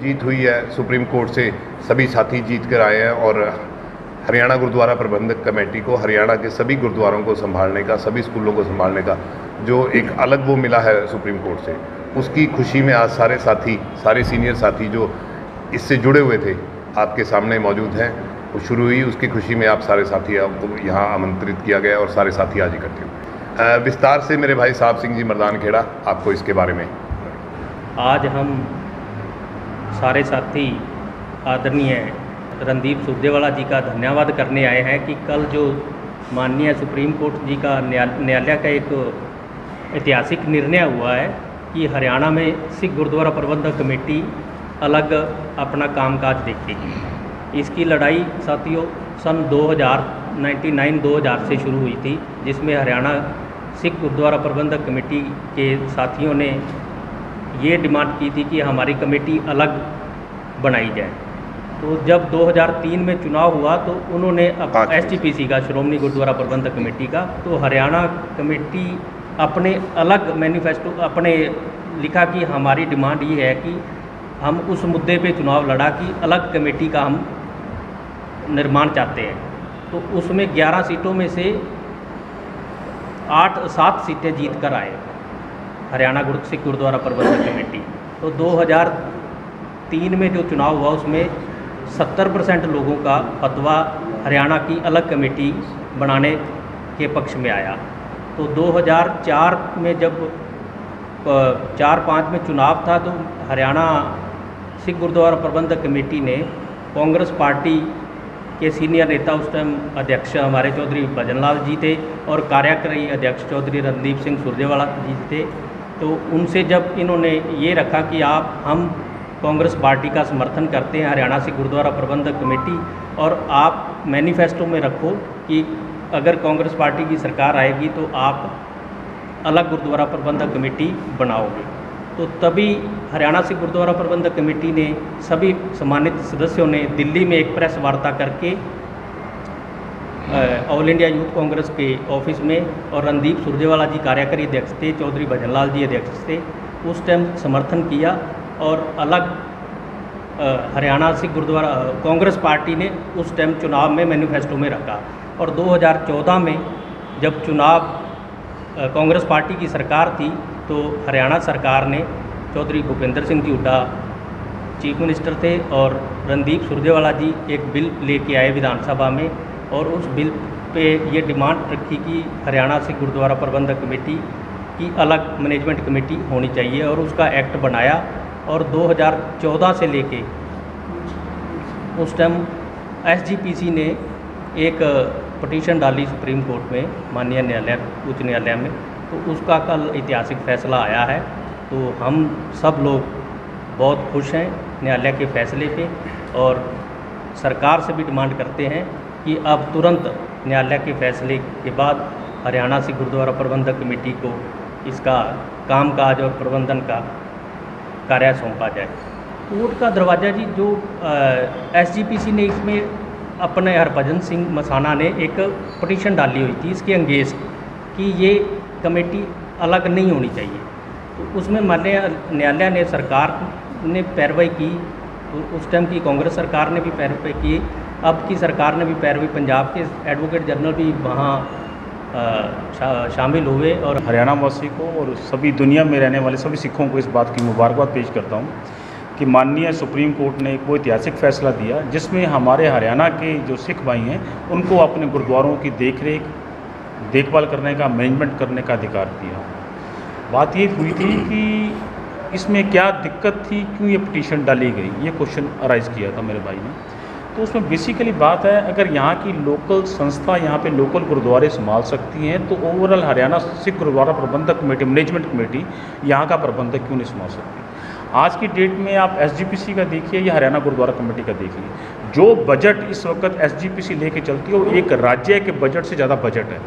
जीत हुई है, supreme court से सभी साथी जीत कर आए हैं और हरियाणा गुरुद्वारा प्रबंधक कमेटी को, हरियाणा के सभी गुरुद्वारों को संभालने का, सभी स्कूलों को संभालने का जो एक अलग वो मिला है सुप्रीम कोर्ट से, उसकी खुशी में आज सारे साथी, सारे सीनियर साथी जो इससे जुड़े हुए थे, आपके सामने मौजूद हैं। वो शुरू हुई, उसकी खुशी में आप सारे साथी आपको यहाँ आमंत्रित किया गया और सारे साथी आज इकट्ठे हुए विस्तार से मेरे भाई साहब सिंह जी मरदान खेड़ा आपको इसके बारे में। आज हम सारे साथी आदरणीय रणदीप सुरजेवाला जी का धन्यवाद करने आए हैं कि कल जो माननीय सुप्रीम कोर्ट जी का न्याय- न्यायालय का एक ऐतिहासिक निर्णय हुआ है कि हरियाणा में सिख गुरुद्वारा प्रबंधक कमेटी अलग अपना कामकाज देखेगी। इसकी लड़ाई साथियों सन 2000 99 2000 से शुरू हुई थी, जिसमें हरियाणा सिख गुरुद्वारा प्रबंधक कमेटी के साथियों ने ये डिमांड की थी कि हमारी कमेटी अलग बनाई जाए। तो जब 2003 में चुनाव हुआ तो उन्होंने पाँच एस का श्रोमणी गुरुद्वारा प्रबंधक कमेटी का तो हरियाणा कमेटी अपने अलग मैनिफेस्टो अपने लिखा कि हमारी डिमांड ये है कि हम उस मुद्दे पे चुनाव लड़ा कि अलग कमेटी का हम निर्माण चाहते हैं। तो उसमें 11 सीटों में से आठ सात सीटें जीत कर आए। हरियाणा गुरु सिख गुरुद्वारा प्रबंधक कमेटी। तो 2003 में जो चुनाव हुआ, उसमें 70 परसेंट लोगों का फतवा हरियाणा की अलग कमेटी बनाने के पक्ष में आया। तो 2004 में जब चार पाँच में चुनाव था तो हरियाणा सिख गुरुद्वारा प्रबंधक कमेटी ने कांग्रेस पार्टी के सीनियर नेता, उस टाइम अध्यक्ष हमारे चौधरी भजनलाल जी थे और कार्यकारी अध्यक्ष चौधरी रणदीप सिंह सुरजेवाला जी थे। तो उनसे जब इन्होंने ये रखा कि आप, हम कांग्रेस पार्टी का समर्थन करते हैं, हरियाणा से गुरुद्वारा प्रबंधक कमेटी, और आप मैनिफेस्टो में रखो कि अगर कांग्रेस पार्टी की सरकार आएगी तो आप अलग गुरुद्वारा प्रबंधक कमेटी बनाओगे। तो तभी हरियाणा से गुरुद्वारा प्रबंधक कमेटी ने सभी सम्मानित सदस्यों ने दिल्ली में एक प्रेस वार्ता करके ऑल इंडिया यूथ कांग्रेस के ऑफ़िस में और रणदीप सुरजेवाला जी कार्यकारी अध्यक्ष थे, चौधरी भजनलाल जी अध्यक्ष थे। उस टाइम समर्थन किया और अलग हरियाणा से गुरुद्वारा, कांग्रेस पार्टी ने उस टाइम चुनाव में मैनिफेस्टो में रखा। और 2014 में जब चुनाव कांग्रेस पार्टी की सरकार थी तो हरियाणा सरकार ने चौधरी भूपेंद्र सिंह जी हुड्डा चीफ मिनिस्टर थे और रणदीप सुरजेवाला जी एक बिल लेके आए विधानसभा में। और उस बिल पे ये डिमांड रखी कि हरियाणा से गुरुद्वारा प्रबंधक कमेटी की अलग मैनेजमेंट कमेटी होनी चाहिए और उसका एक्ट बनाया और 2014 से लेके उस टाइम एसजीपीसी ने एक पटिशन डाली सुप्रीम कोर्ट में, माननीय न्यायालय, उच्च न्यायालय में। तो उसका कल ऐतिहासिक फैसला आया है। तो हम सब लोग बहुत खुश हैं न्यायालय के फैसले पे और सरकार से भी डिमांड करते हैं कि अब तुरंत न्यायालय के फैसले के बाद हरियाणा से गुरुद्वारा प्रबंधक कमेटी को इसका कामकाज और प्रबंधन का कार्य सौंपा जाए। कोर्ट का दरवाज़ा जी, जो एसजीपीसी ने इसमें अपने हरभजन सिंह मसाना ने एक पटिशन डाली हुई थी इसके अंगेज कि ये कमेटी अलग नहीं होनी चाहिए। तो उसमें माननीय न्यायालय ने सरकार ने पैरवाई की तो उस टाइम की कांग्रेस सरकार ने भी पैरवाई की अब की सरकार ने भी पैरवी पंजाब के एडवोकेट जनरल भी वहाँ शा, शामिल हुए और हरियाणा वासी को और सभी दुनिया में रहने वाले सभी सिखों को इस बात की मुबारकबाद पेश करता हूँ कि माननीय सुप्रीम कोर्ट ने एक वो ऐतिहासिक फैसला दिया जिसमें हमारे हरियाणा के जो सिख भाई हैं उनको अपने गुरुद्वारों की देख देखभाल करने का मैनेजमेंट करने का अधिकार दिया। बात ये हुई थी कि इसमें क्या दिक्कत थी क्यों ये पिटीशन डाली गई? ये क्वेश्चन अराइज किया था मेरे भाई ने। तो उसमें बेसिकली बात है, अगर यहाँ की लोकल संस्था यहाँ पे लोकल गुरुद्वारे संभाल सकती हैं तो ओवरऑल हरियाणा सिख गुरुद्वारा प्रबंधक कमेटी मैनेजमेंट कमेटी यहाँ का प्रबंधक क्यों नहीं संभाल सकती? आज की डेट में आप एसजीपीसी का देखिए या हरियाणा गुरुद्वारा कमेटी का देखिए, जो बजट इस वक्त एस लेके चलती है वो एक राज्य के बजट से ज़्यादा बजट है।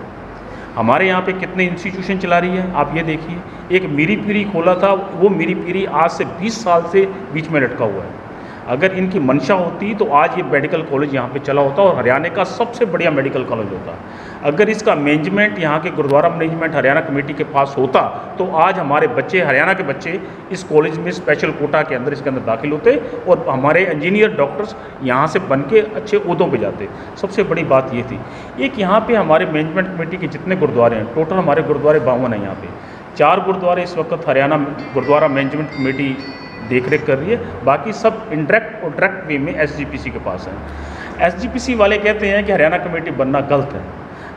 हमारे यहाँ पे कितने इंस्टीट्यूशन चला रही है, आप ये देखिए, एक मीरी पीरी खोला था, वो मीरी पीरी आज से 20 साल से बीच में लटका हुआ है। अगर इनकी मंशा होती तो आज ये मेडिकल कॉलेज यहाँ पे चला होता और हरियाणा का सबसे बढ़िया मेडिकल कॉलेज होता। अगर इसका मैनेजमेंट यहाँ के गुरुद्वारा मैनेजमेंट हरियाणा कमेटी के पास होता तो आज हमारे बच्चे, हरियाणा के बच्चे इस कॉलेज में स्पेशल कोटा के अंदर इसके अंदर दाखिल होते और हमारे इंजीनियर डॉक्टर्स यहाँ से बन के अच्छे उहदों पर जाते। सबसे बड़ी बात ये थी। एक यहाँ पर हमारे मैनेजमेंट कमेटी के जितने गुरुद्वारे हैं टोटल हमारे गुरुद्वारे बावन हैं यहाँ पर चार गुरुद्वारे इस वक्त हरियाणा गुरुद्वारा मैनेजमेंट कमेटी देख रेख कर रही है। बाकी सब इंडरेक्ट और डायरेक्ट वे में एसजीपीसी के पास हैं। एसजीपीसी वाले कहते हैं कि हरियाणा कमेटी बनना गलत है।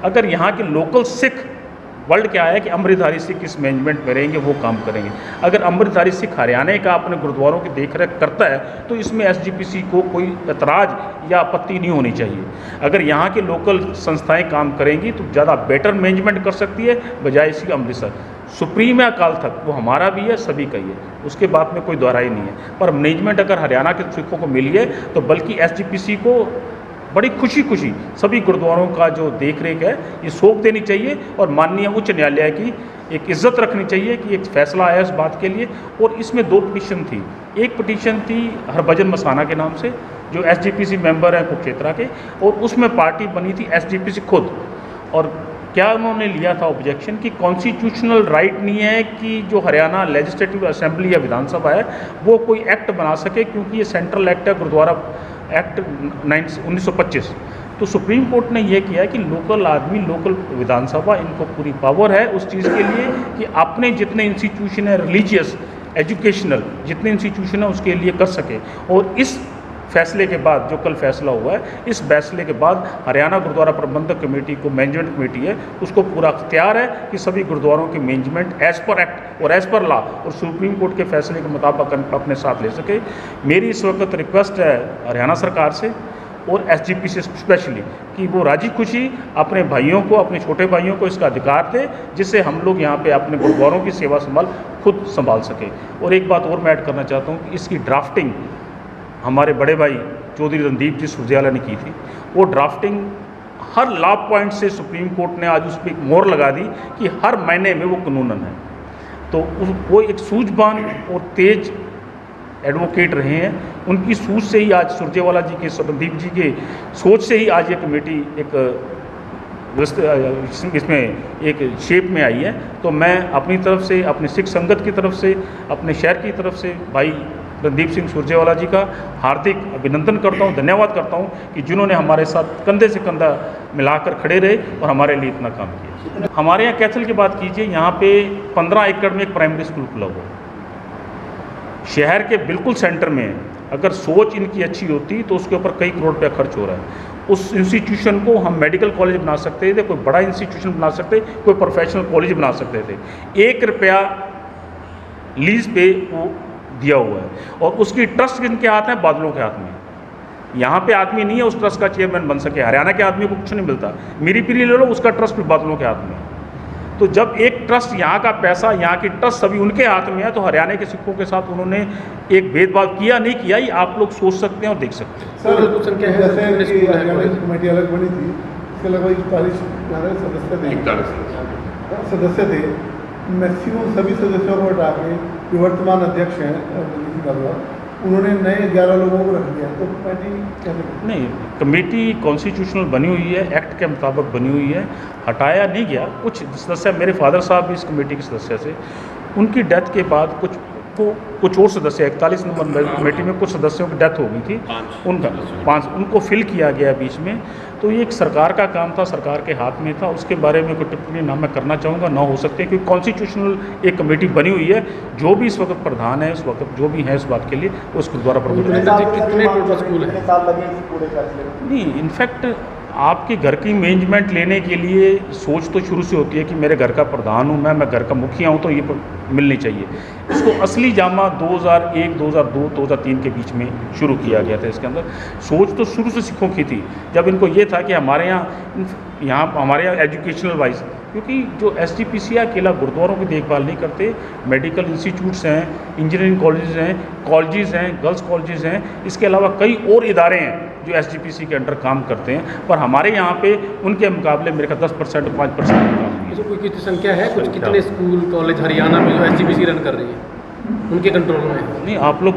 अगर यहाँ के लोकल सिख वर्ल्ड क्या है कि अमृतधारी सिख इस मैनेजमेंट में रहेंगे, वो काम करेंगे। अगर अमृतधारी सिख हरियाणा का अपने गुरुद्वारों की देखरेख करता है तो इसमें एसजीपीसी को कोई एतराज़ या आपत्ति नहीं होनी चाहिए। अगर यहाँ के लोकल संस्थाएँ काम करेंगी तो ज़्यादा बेटर मैनेजमेंट कर सकती है, बजाय इसकी अमृतसर। सुप्रीम या अकाल तक वो हमारा भी है, सभी का ही है। उसके बाद में कोई दोहराई नहीं है। पर मैनेजमेंट अगर हरियाणा के सिखों को मिली है तो बल्कि एस को बड़ी खुशी खुशी सभी गुरुद्वारों का जो देख रेख है, ये सौंप देनी चाहिए और माननीय उच्च न्यायालय की एक इज़्ज़त रखनी चाहिए कि एक फैसला आया इस बात के लिए। और इसमें दो पटिशन थी। एक पटिशन थी हरभजन मसाना के नाम से, जो एस मेंबर हैं कुरुक्षेत्रा के, और उसमें पार्टी बनी थी एस खुद। और क्या उन्होंने लिया था ऑब्जेक्शन कि कॉन्स्टिट्यूशनल राइट नहीं है कि जो हरियाणा लेजिस्लेटिव असेंबली या विधानसभा है, वो कोई एक्ट बना सके, क्योंकि ये सेंट्रल एक्ट है, गुरुद्वारा एक्ट उन्नीस सौ पच्चीस। तो सुप्रीम कोर्ट ने यह किया कि लोकल आदमी लोकल विधानसभा, इनको पूरी पावर है उस चीज़ के लिए कि अपने जितने इंस्टीट्यूशन है रिलीजियस एजुकेशनल जितने इंस्टीट्यूशन है, उसके लिए कर सके। और इस फैसले के बाद जो कल फैसला हुआ है, इस फैसले के बाद हरियाणा गुरुद्वारा प्रबंधक कमेटी को मैनेजमेंट कमेटी है, उसको पूरा अख्तियार है कि सभी गुरुद्वारों की मैनेजमेंट एज़ पर एक्ट और एज़ पर लॉ और सुप्रीम कोर्ट के फैसले के मुताबिक अपने साथ ले सके। मेरी इस वक्त रिक्वेस्ट है हरियाणा सरकार से और एस से स्पेशली कि वो राज़ी खुशी अपने भाइयों को, अपने छोटे भाइयों को इसका अधिकार दे, जिससे हम लोग यहाँ पे अपने गुरुद्वारों की सेवा संभाल खुद संभाल सके। और एक बात और मैं ऐड करना चाहता हूँ कि इसकी ड्राफ्टिंग हमारे बड़े भाई चौधरी रणदीप जी सुरजेवाला ने की थी। वो ड्राफ्टिंग हर लॉ पॉइंट से सुप्रीम कोर्ट ने आज उस पर एक मोर लगा दी कि हर महीने में वो कानूनन है। तो वो एक सूझबान और तेज एडवोकेट रहे हैं। उनकी सूझ से ही आज सुरजेवाला जी के, रणदीप जी के सोच से ही आज ये कमेटी एक इसमें एक शेप में आई है। तो मैं अपनी तरफ़ से, अपने सिख संगत की तरफ़ से, अपने शहर की तरफ़ से भाई रणदीप सिंह सुरजेवाला जी का हार्दिक अभिनंदन करता हूँ, धन्यवाद करता हूँ कि जिन्होंने हमारे साथ कंधे से कंधा मिलाकर खड़े रहे और हमारे लिए इतना काम किया। हमारे यहाँ कैथल की बात कीजिए, यहाँ पे पंद्रह एकड़ में एक प्राइमरी स्कूल खुला हुआ शहर के बिल्कुल सेंटर में अगर सोच इनकी अच्छी होती तो उसके ऊपर कई करोड़ रुपया खर्च हो रहा है। उस इंस्टीट्यूशन को हम मेडिकल कॉलेज बना सकते थे कोई बड़ा इंस्टीट्यूशन बना सकते, कोई प्रोफेशनल कॉलेज बना सकते थे। एक रुपया लीज पे वो दिया हुआ है। और उसकी ट्रस्ट किनके हाथ है बादलों के हाथ में। यहाँ पे आदमी नहीं है उस ट्रस्ट का चेयरमैन बन सके। हरियाणा के आदमी को कुछ नहीं मिलता। मेरी पीढ़ी ले लो उसका ट्रस्ट भी बादलों के हाथ में तो जब एक ट्रस्ट यहाँ का पैसा यहाँ की ट्रस्ट सभी उनके हाथ में है तो हरियाणा के सिखों के साथ उन्होंने एक भेदभाव किया नहीं किया ही आप लोग सोच सकते हैं और देख सकते हैं। सर कमेटी अलग बनी थी इसके लगभग इकतालीस सदस्य थे। सदस्य थे। मैक्सिमम सभी सदस्यों को हटा के जो वर्तमान अध्यक्ष हैं उन्होंने नए ग्यारह लोगों को रख दिया। तो कमेटी नहीं, कमेटी कॉन्स्टिट्यूशनल बनी हुई है एक्ट के मुताबिक बनी हुई है, हटाया नहीं गया। कुछ सदस्य, मेरे फादर साहब भी इस कमेटी के सदस्य थे। उनकी डेथ के बाद कुछ को कुछ और सदस्य इकतालीस नंबर कमेटी में कुछ सदस्यों की डेथ हो गई थी उनका पाँच उनको फिल किया गया बीच में तो ये एक सरकार का काम था सरकार के हाथ में था उसके बारे में कोई टिप्पणी ना मैं करना चाहूँगा ना हो सकती है क्योंकि कॉन्स्टिट्यूशनल एक कमेटी बनी हुई है जो भी इस वक्त प्रधान है इस वक्त जो भी है इस बात के लिए उसके द्वारा प्रबंध नहीं इनफैक्ट आपके घर की मैनेजमेंट लेने के लिए सोच तो शुरू से होती है कि मेरे घर का प्रधान हूँ मैं मैं घर का मुखिया हूँ तो ये मिलनी चाहिए। इसको असली जामा 2001, 2002, 2003 के बीच में शुरू किया गया था इसके अंदर। सोच तो शुरू से सिखों की थी जब इनको ये था कि हमारे यहाँ यहाँ हमारे यहाँ एजुकेशनल वाइज क्योंकि जो एस टी पी सी अकेला गुरुद्वारों की देखभाल नहीं करते मेडिकल इंस्टीट्यूट्स हैं इंजीनियरिंग कॉलेजेस हैं कॉलेजेस हैं गर्ल्स कॉलेजेस हैं इसके अलावा कई और इदारे हैं। जो एस के अंडर काम करते हैं पर हमारे यहाँ पे उनके मुकाबले मेरे ख्याल दस परसेंट पाँच परसेंट कोई कितनी संख्या है कुछ कितने स्कूल कॉलेज हरियाणा में जो एस रन कर रही है? उनके कंट्रोल में नहीं आप लोग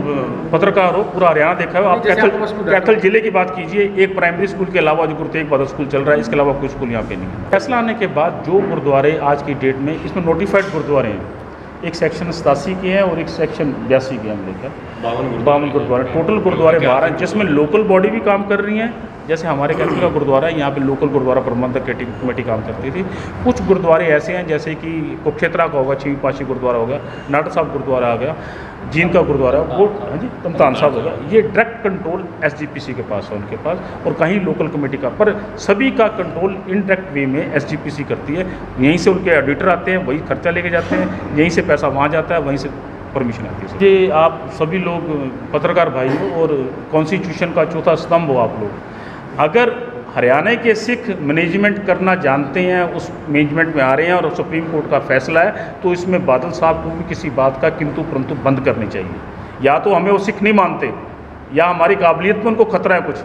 पत्रकार हो पूरा हरियाणा देखा है। आप कैथल कैथल ज़िले की बात कीजिए एक प्राइमरी स्कूल के अलावा जो गुरु तेग बहादुर स्कूल चल रहा है इसके अलावा कोई स्कूल यहाँ पे नहीं है। फैसला आने के बाद जो गुरुद्वारे आज की डेट में इसमें नोटिफाइड गुरुद्वारे हैं। एक सेक्शन सतासी के हैं और एक सेक्शन बयासी के हैं हमने लेकर बावन गुरुद्वारे टोटल गुरुद्वारे। बारह जिसमें लोकल बॉडी भी काम कर रही हैं। जैसे हमारे कैथल का गुरुद्वारा है, यहाँ पे लोकल गुरुद्वारा प्रबंधक कमेटी काम करती थी। कुछ गुरुद्वारे ऐसे हैं, जैसे कि कुक्षेत्रा का होगा छिवी पाशी गुरुद्वारा हो गया नाटा साहब गुरुद्वारा आ गया जीन का गुरुद्वारा, वो हाँ जी, तमतान साहब होगा ये डायरेक्ट कंट्रोल एसजीपीसी के पास है उनके पास, और कहीं लोकल कमेटी का, पर सभी का कंट्रोल इनडायरेक्ट वे में एसजीपीसी करती है। यहीं से उनके ऑडिटर आते हैं, वही खर्चा लेके जाते हैं, यहीं से पैसा वहाँ जाता है, वहीं से परमिशन आती है। ये आप सभी लोग, पत्रकार भाई हो, और कॉन्स्टिट्यूशन का चौथा स्तंभ हो आप लोग अगर हरियाणा के सिख मैनेजमेंट करना जानते हैं, उस मैनेजमेंट में आ रहे हैं और सुप्रीम कोर्ट का फैसला है तो इसमें बादल साहब को भी किसी बात का किंतु परंतु बंद करनी चाहिए। या तो हमें वो सिख नहीं मानते, या हमारी काबिलियत में उनको खतरा है कुछ।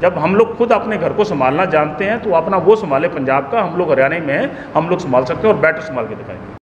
जब हम लोग खुद अपने घर को संभालना जानते हैं तो अपना वो संभाले, पंजाब का, हम लोग हरियाणा में हैं, हम लोग संभाल सकते हैं और बैटर संभाल के दिखाएँगे।